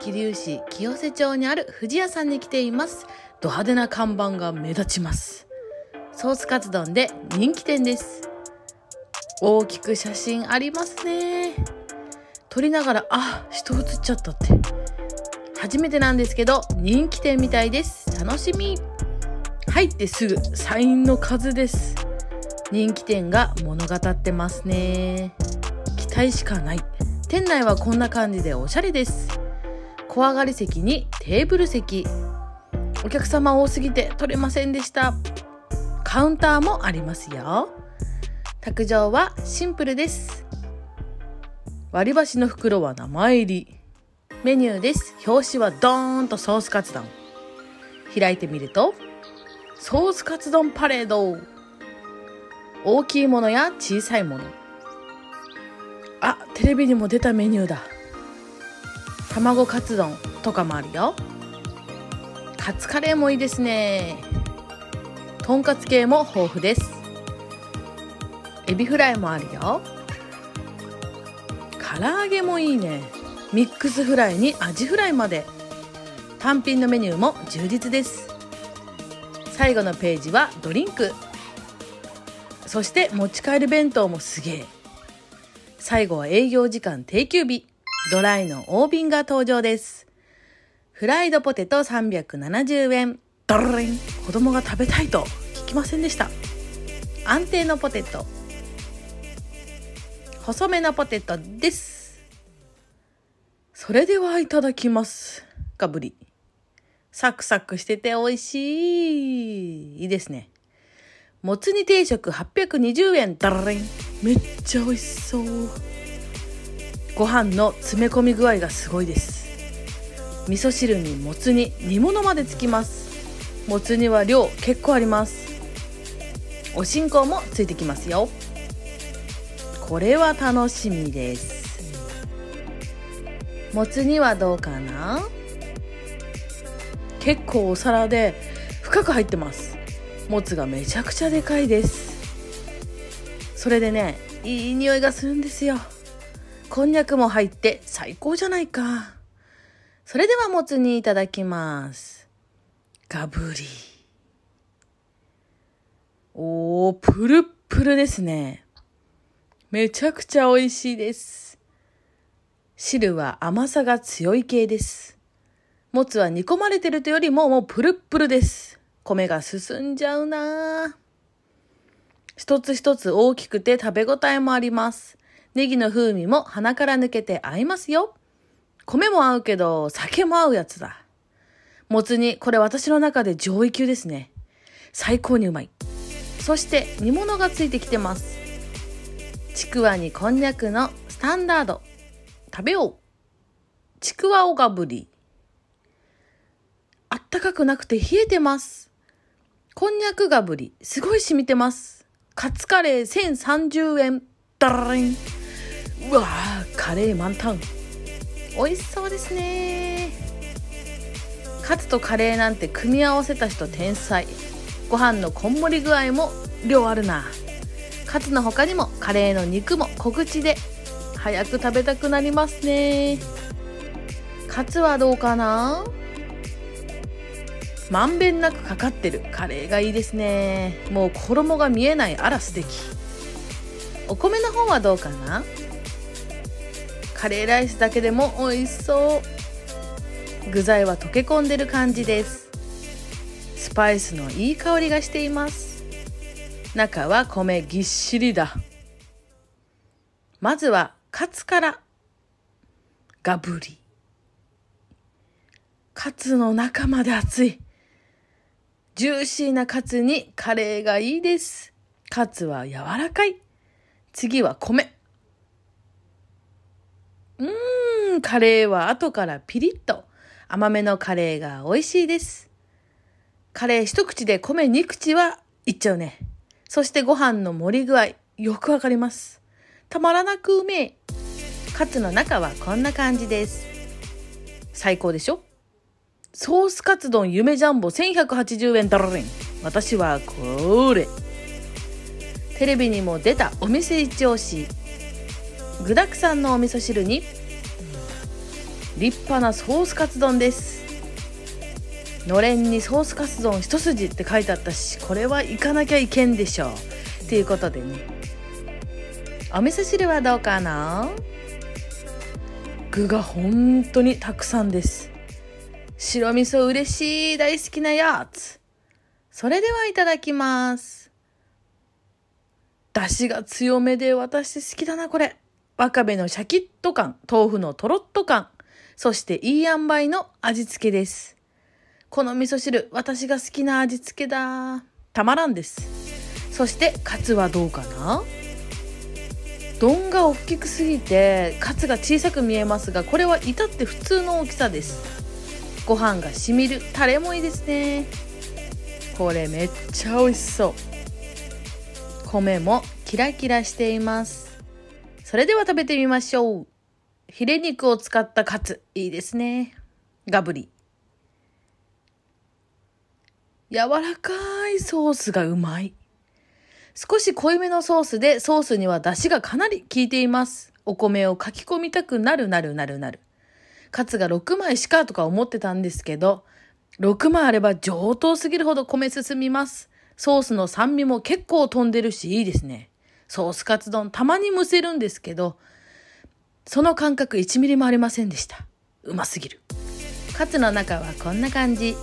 桐生市清瀬町にある富士屋さんに来ています。ド派手な看板が目立ちます。ソースカツ丼で人気店です。大きく写真ありますね。撮りながらあ人映っちゃったって。初めてなんですけど人気店みたいです。楽しみ。入ってすぐサインの数です。人気店が物語ってますね。期待しかない。店内はこんな感じでおしゃれです。小上がり席にテーブル席。お客様多すぎて取れませんでした。カウンターもありますよ。卓上はシンプルです。割り箸の袋は名前入り。メニューです。表紙はドーンとソースカツ丼。開いてみるとソースカツ丼パレード。大きいものや小さいもの。あテレビにも出たメニューだ。卵カツ丼とかもあるよ。カツカレーもいいですね。とんかつ系も豊富です。エビフライもあるよ。唐揚げもいいね。ミックスフライにアジフライまで。単品のメニューも充実です。最後のページはドリンク。そして持ち帰る弁当もすげえ。最後は営業時間定休日。ドライの大瓶が登場です。フライドポテト370円。ドルリン。子供が食べたいと聞きませんでした。安定のポテト。細めのポテトです。それではいただきます。ガブリサクサクしてて美味しいいいですね。もつ煮定食820円。ダラリン。めっちゃ美味しそうご飯の詰め込み具合がすごいです。味噌汁にもつ煮煮物までつきます。もつ煮は量結構あります。お新香もついてきますよ。これは楽しみです。もつ煮はどうかな？結構お皿で深く入ってます。もつがめちゃくちゃでかいです。それでねいい匂いがするんですよ。こんにゃくも入って最高じゃないか。それではもつ煮いただきます。ガブリ。おープルップルですね。めちゃくちゃ美味しいです。汁は甘さが強い系です。もつは煮込まれてるとよりももうプルップルです。米が進んじゃうな。一つ一つ大きくて食べ応えもあります。ネギの風味も鼻から抜けて合いますよ。米も合うけど、酒も合うやつだ。もつ煮、これ私の中で上位級ですね。最高にうまい。そして煮物がついてきてます。ちくわにこんにゃくのスタンダード。食べよう。ちくわおがぶり。あったかくなくて冷えてます。こんにゃくがぶり、すごい染みてます。カツカレー1030円。ダラリン。うわー、カレー満タン。美味しそうですねカツとカレーなんて組み合わせた人天才。ご飯のこんもり具合も量あるな。カツの他にもカレーの肉も小口で早く食べたくなりますね。カツはどうかな？まんべんなくかかってるカレーがいいですねもう衣が見えないあら素敵お米の方はどうかな？カレーライスだけでも美味しそう。具材は溶け込んでる感じです。スパイスのいい香りがしています。中は米ぎっしりだ。まずはカツから。ガブリ。カツの中まで熱い。ジューシーなカツにカレーがいいです。カツは柔らかい。次は米。うーん、カレーは後からピリッと甘めのカレーが美味しいです。カレー一口で米二口はいっちゃうね。そしてご飯の盛り具合、よくわかります。たまらなくうめえ。カツの中はこんな感じです。最高でしょ？ソースカツ丼夢ジャンボ1180円ダラリン。私はこれ。テレビにも出たお店一押し。具沢山のお味噌汁に、立派なソースカツ丼です。のれんにソースカツ丼一筋って書いてあったしこれは行かなきゃいけんでしょう。っていうことでね。お味噌汁はどうかな？具が本当にたくさんです。白味噌嬉しい大好きなやつ。それではいただきます。出汁が強めで私好きだなこれ。わかめのシャキッと感豆腐のとろっと感そしていい塩梅の味付けです。この味噌汁私が好きな味付けだ。たまらんです。そしてカツはどうかな？丼が大きくすぎてカツが小さく見えますがこれは至って普通の大きさです。ご飯がしみるタレもいいですね。これめっちゃ美味しそう。米もキラキラしています。それでは食べてみましょう。ヒレ肉を使ったカツ。いいですね。ガブリ。柔らかいソースがうまい。少し濃いめのソースでソースには出汁がかなり効いています。お米をかき込みたくなるなるなるなる。カツが6枚しかとか思ってたんですけど、6枚あれば上等すぎるほど米進みます。ソースの酸味も結構飛んでるしいいですね。ソースカツ丼たまに蒸せるんですけど、その感覚1ミリもありませんでした。うますぎる。カツの中はこんな感じ。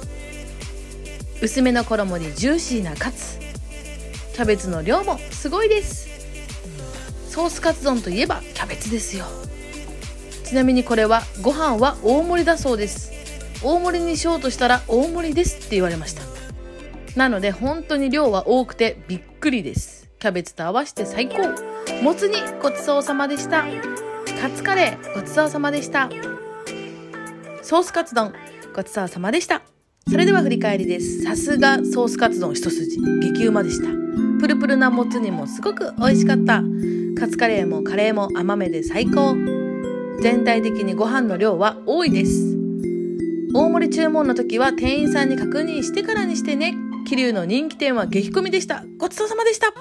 薄めの衣にジューシーなカツ。キャベツの量もすごいです。ソースカツ丼といえばキャベツですよ。ちなみにこれはご飯は大盛りだそうです大盛りにしようとしたら大盛りですって言われましたなので本当に量は多くてびっくりですキャベツと合わせて最高。もつ煮ごちそうさまでした。カツカレーごちそうさまでした。ソースカツ丼ごちそうさまでした。それでは振り返りです。さすがソースカツ丼一筋。激うまでした。プルプルなもつ煮もすごく美味しかった。カツカレーもカレーも甘めで最高。全体的にご飯の量は多いです。大盛り注文の時は店員さんに確認してからにしてね。桐生の人気店は激混みでした。ごちそうさまでした。